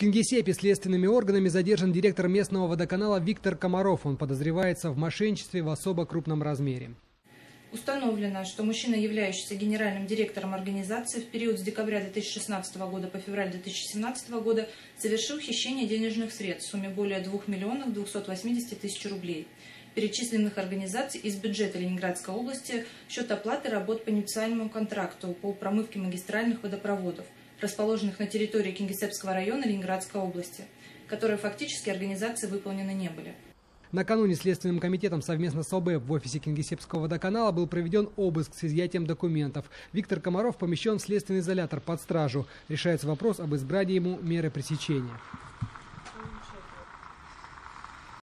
Кингисеппе следственными органами задержан директор местного водоканала Виктор Комаров. Он подозревается в мошенничестве в особо крупном размере. Установлено, что мужчина, являющийся генеральным директором организации в период с декабря 2016 года по февраль 2017 года, совершил хищение денежных средств в сумме более 2 миллионов 280 тысяч рублей, перечисленных организаций из бюджета Ленинградской области в счет оплаты работ по инициальному контракту по промывке магистральных водопроводов, расположенных на территории Кингисеппского района Ленинградской области, которые фактически организации выполнены не были. Накануне Следственным комитетом совместно с ОБ в офисе Кингисеппского водоканала был проведен обыск с изъятием документов. Виктор Комаров помещен в следственный изолятор под стражу. Решается вопрос об избрании ему меры пресечения.